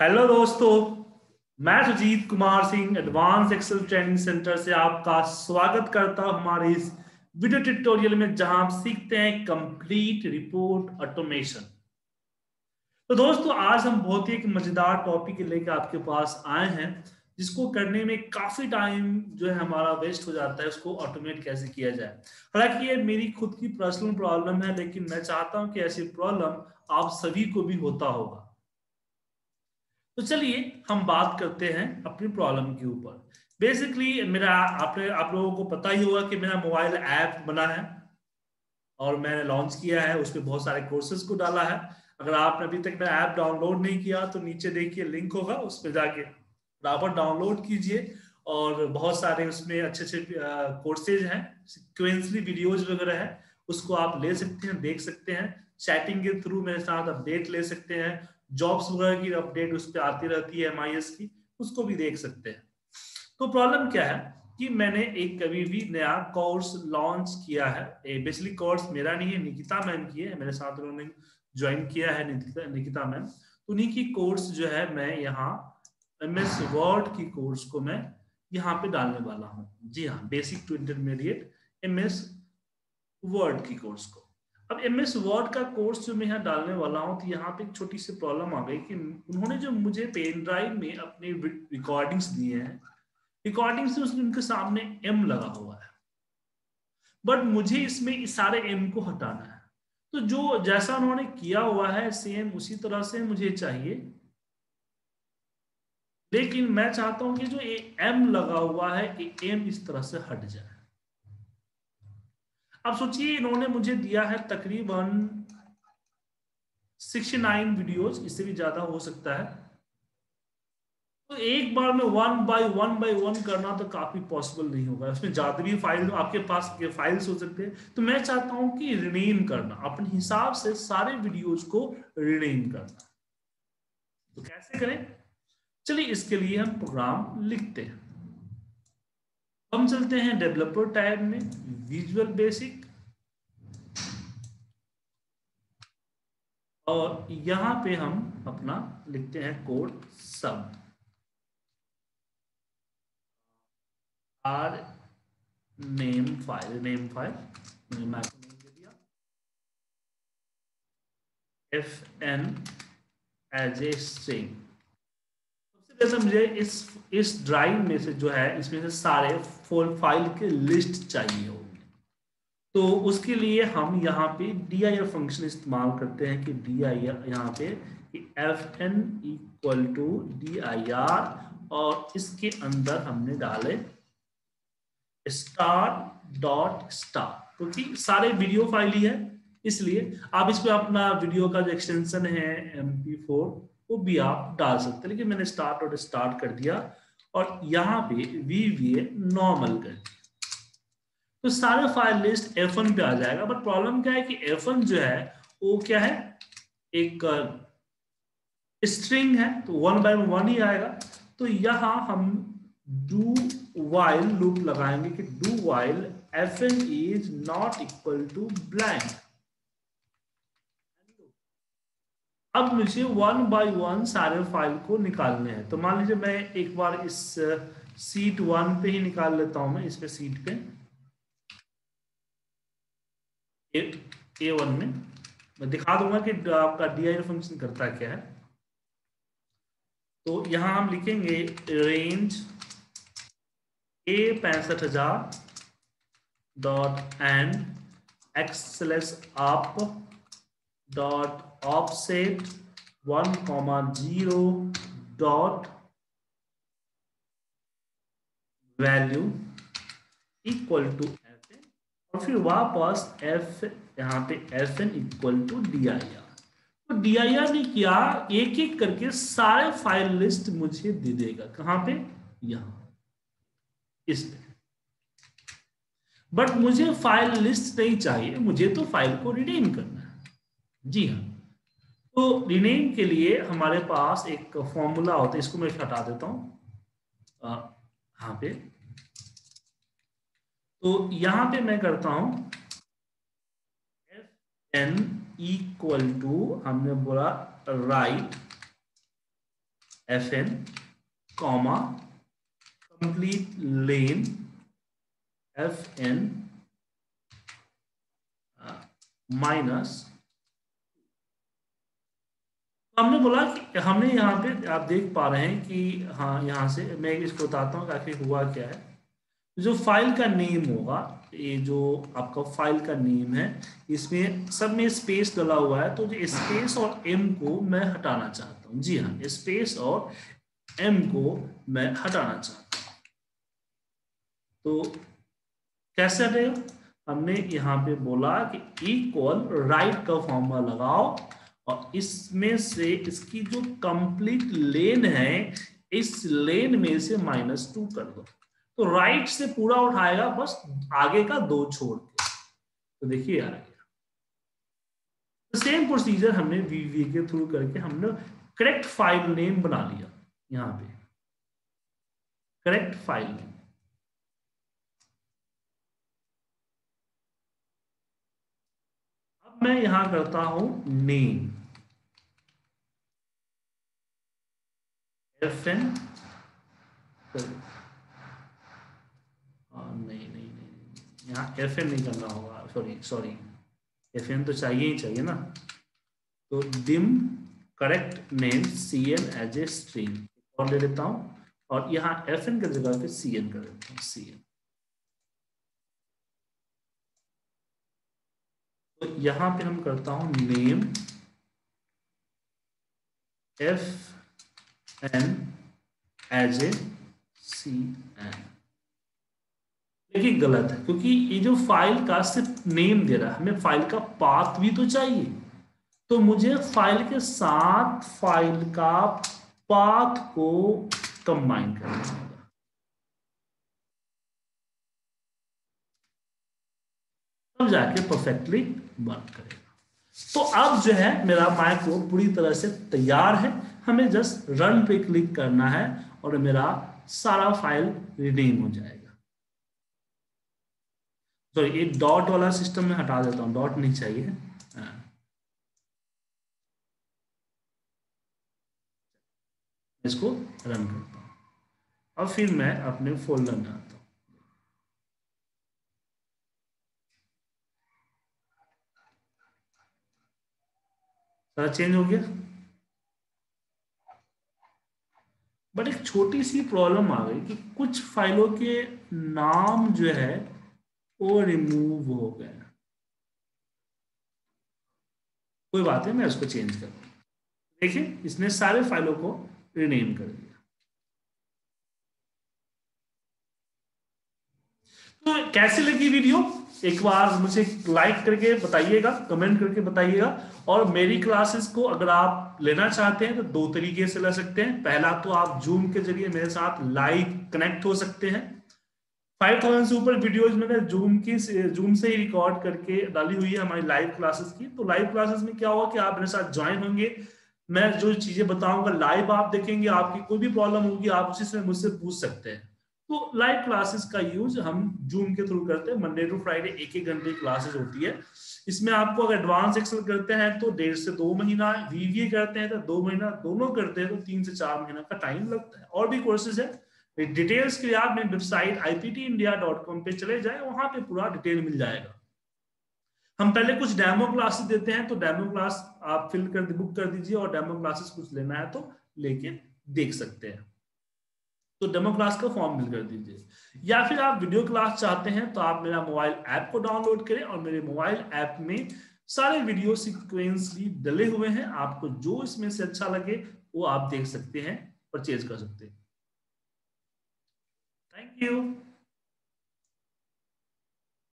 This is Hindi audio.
हेलो दोस्तों। मैं Sujeet Kumar Singh advance Excel training centre से आपका स्वागत करता हूँ हमारे इस वीडियो ट्यूटोरियल में, जहाँ आप सीखते हैं कंप्लीट रिपोर्ट ऑटोमेशन तो दोस्तों, आज हम बहुत ही एक मज़ेदार टॉपिक लेकर आपके पास आए हैं, जिसको करने में काफ़ी टाइम जो है हमारा वेस्ट हो जाता है, उसको ऑटोमेट कैसे किया जाए। हालाँकि ये मेरी खुद की पर्सनल प्रॉब्लम है, लेकिन मैं चाहता हूँ कि ऐसी प्रॉब्लम आप सभी को भी होता होगा। तो चलिए हम बात करते हैं अपनी प्रॉब्लम के ऊपर। बेसिकली मेरा, आपने, आप लोगों को पता ही होगा कि मेरा मोबाइल ऐप बना है और मैंने लॉन्च किया है उस पर बहुत सारे कोर्सेज को डाला है। अगर आपने अभी तक मेरा ऐप डाउनलोड नहीं किया तो नीचे देखिए लिंक होगा उस पर जाके बराबर डाउनलोड कीजिए और बहुत सारे उसमें अच्छे अच्छे कोर्सेज हैं सिक्वेंसली वीडियोज़ वगैरह है, उसको आप ले सकते हैं, देख सकते हैं। चैटिंग के थ्रू मेरे साथ अपडेट ले सकते हैं। जॉब्स वगैरह की अपडेट उस पर आती रहती है एमआईएस की, उसको भी देख सकते हैं। तो प्रॉब्लम क्या है कि मैंने एक कभी भी नया कोर्स लॉन्च किया है। बेसिकली कोर्स मेरा नहीं है निकिता मैम की है। मेरे साथ उन्होंने ज्वाइन किया है निकिता निकिता मैम उन्हीं की कोर्स जो है मैं यहाँ एम एस वर्ड की कोर्स को मैं यहाँ पे डालने वाला हूँ। जी हाँ basic to intermediate M S Word की कोर्स को। अब एम एस वर्ड का कोर्स जो मैं यहाँ डालने वाला हूँ तो यहाँ पे एक छोटी सी प्रॉब्लम आ गई कि उन्होंने जो मुझे पेन ड्राइव में अपने रिकॉर्डिंग्स दिए हैं रिकॉर्डिंग्स में उसमें उनके सामने एम लगा हुआ है। बट मुझे इसमें इस सारे एम को हटाना है। तो जो जैसा उन्होंने किया हुआ है सेम उसी तरह से मुझे चाहिए। लेकिन मैं चाहता हूँ कि जो एम लगा हुआ है एम इस तरह से हट जाए। अब सोचिए, इन्होंने मुझे दिया है तकरीबन 69 वीडियोस इससे भी ज़्यादा हो सकता है। तो एक बार में one by one by one करना तो काफ़ी पॉसिबल नहीं होगा। उसमें ज़्यादा भी फ़ाइल आपके पास के फाइल्स हो सकते हैं। तो मैं चाहता हूँ कि रिनेम करना, अपने हिसाब से सारे वीडियोज़ को रिनेम करना। तो कैसे करें? चलिए, इसके लिए हम प्रोग्राम लिखते हैं। हम चलते हैं डेवलपर टाइप में विजुअल बेसिक और यहाँ पे हम अपना लिखते हैं code sub R name file name file दिया. F N as a string जैसे मुझे इस इस ड्राइव में से जो है, इसमें से सारे फोल फ़ाइल के लिस्ट चाहिए होंगे। तो उसके लिए हम यहाँ पे डी आई फ़ंक्शन इस्तेमाल करते हैं कि डी आई यहाँ पे F N equal to D I R और इसके अंदर हमने डाले स्टार डॉट स्टार क्योंकि सारे वीडियो फ़ाइल ही है, इसलिए आप इसमें अपना वीडियो का जो एक्सटेंशन है एम पी फोर वो भी आप डाल सकते हैं। लेकिन मैंने स्टार्ट और स्टार्ट कर दिया और यहाँ पे वी वी ए नॉर्मल कर दिया। तो सारे फ़ाइल लिस्ट एफ़ पे आ जाएगा। बट प्रॉब्लम क्या है कि एफ़ जो है, वो क्या है? एक स्ट्रिंग है तो वन बाय वन ही आएगा। तो यहाँ हम डू वाइल लूप लगाएँगे कि do while F N is not equal to blank अब मुझे वन बाय वन सारे फ़ाइल को निकालने हैं। तो मान लीजिए मैं एक बार इस सीट वन पे ही निकाल लेता हूँ मैं, इस पे सीट पे। ए वन में। मैं दिखा दूँगा कि आपका डी फ़ंक्शन करता क्या है। तो यहाँ हम लिखेंगे रेंज ए पैंसठ हज़ार डॉट एंड एक्सलेस आप dot offset 1 comma 0 dot value equal to F N और फिर वापस एफ़ यहाँ पे F N equal to D I R तो डी आई आर ने क्या एक एक करके सारे फ़ाइल लिस्ट मुझे दे देगा। कहाँ पे? यहाँ। इस पे। बट मुझे फ़ाइल लिस्ट नहीं चाहिए, मुझे तो फ़ाइल को रिडीम करना जी हाँ। तो रिनेम के लिए हमारे पास एक फॉर्मूला होता है, इसको मैं हटा देता हूँ। यहाँ पे। तो यहाँ पे मैं करता हूँ। एफ़ एन इक्वल टू हमने बोला right F N comma complete len F N minus हमने बोला कि, हमने यहाँ पे आप देख पा रहे हैं कि हाँ यहाँ से मैं इसको बताता हूँ काफ़ी हुआ क्या है। जो फ़ाइल का नेम होगा, ये जो आपका फ़ाइल का नेम है, इसमें सब में स्पेस डला हुआ है तो जो स्पेस और एम को मैं हटाना चाहता हूँ। जी हाँ स्पेस और एम को मैं हटाना चाहता हूँ। तो कैसे हटेगा? हमने यहाँ पे बोला कि इक्वल राइट का फॉर्मूला लगाओ। और इसमें से इसकी जो कंप्लीट लेन है, इस लेन में से माइनस टू कर दो। तो राइट से पूरा उठाएगा, बस आगे का दो छोड़ के। तो देखिए गया सेम प्रोसीजर हमने वीवी के थ्रू करके हमने करेक्ट फ़ाइल नेम बना लिया यहाँ पे। करेक्ट फ़ाइल नेम अब मैं यहाँ करता हूँ नेम एफ़ एन नहीं नहीं नहीं यहाँ एफ़ एन नहीं करना होगा सॉरी सॉरी एफ़ एन तो चाहिए ही चाहिए ना तो dim correct name C N as a stream और ले लेता हूँ। और यहाँ एफ़ एन की जगह पे सी एन कर देता हूँ सी एन तो यहाँ पे हम करता हूँ name F N as a C N देखिए गलत है, क्योंकि ये जो फ़ाइल का सिर्फ़ नेम दे रहा है, हमें फ़ाइल का पाथ भी तो चाहिए। तो मुझे फ़ाइल के साथ फ़ाइल का पाथ को कंबाइन करना होगा। तब जाके परफेक्टली वर्क करेगा। तो अब जो है, मेरा माई कोड पूरी तरह से तैयार है। हमें जस्ट रन पे क्लिक करना है और मेरा सारा फ़ाइल रिनेम हो जाएगा। सॉरी ये डॉट वाला सिस्टम में हटा देता हूँ। डॉट नहीं चाहिए। हाँ। इसको रन करता हूँ। अब फिर मैं अपने फोल्डर में आता हूँ। सारा चेंज हो गया? बट एक छोटी सी प्रॉब्लम आ गई कि कुछ फाइलों के नाम जो है, वो रिमूव हो गए। कोई बात है मैं उसको चेंज कर देखिए, इसने सारे फाइलों को रिनेम कर दिया। तो कैसी लगी वीडियो? एक बार मुझे लाइक करके बताइएगा कमेंट करके बताइएगा। और मेरी क्लासेस को अगर आप लेना चाहते हैं तो दो तरीके से ले सकते हैं। पहला तो आप जूम के ज़रिए मेरे साथ लाइव कनेक्ट हो सकते हैं। फाइव थाउज़ेंड से ऊपर वीडियोज़ मैंने जूम की जूम से ही रिकॉर्ड करके डाली हुई है हमारी लाइव क्लासेस की। तो लाइव क्लासेस में क्या होगा कि आप मेरे साथ ज्वाइन होंगे। मैं जो चीज़ें बताऊँगा लाइव आप देखेंगे, आपकी कोई भी प्रॉब्लम होगी, आप उसी से मुझसे पूछ सकते हैं। तो लाइव क्लासेस का यूज़ हम जूम के थ्रू करते हैं। मंडे टू फ्राइडे एक एक घंटे क्लासेस होती है। इसमें आपको अगर एडवांस एक्सेल करते हैं तो डेढ़ से दो महीना वीवीए करते हैं तो दो महीना, दोनों करते हैं तो तीन से चार महीना का टाइम लगता है। और भी कोर्सेज है। डिटेल्स के लिए आप मेरी वेबसाइट iptindia.com पे चले जाए, वहाँ पे पूरा डिटेल मिल जाएगा। हम पहले कुछ डेमो क्लासेस देते हैं तो डेमो क्लास आप फिल कर बुक कर दीजिए और डेमो क्लासेस कुछ लेना है तो लेके देख सकते हैं। तो डेमो क्लास का फॉर्म फिल कर दीजिए। या फिर आप वीडियो क्लास चाहते हैं तो आप मेरा मोबाइल ऐप को डाउनलोड करें और मेरे मोबाइल ऐप में सारे वीडियो सिक्वेंस डले हुए हैं। आपको जो इसमें से अच्छा लगे, वो आप देख सकते हैं परचेज कर सकते हैं। Thank you.